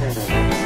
Bye.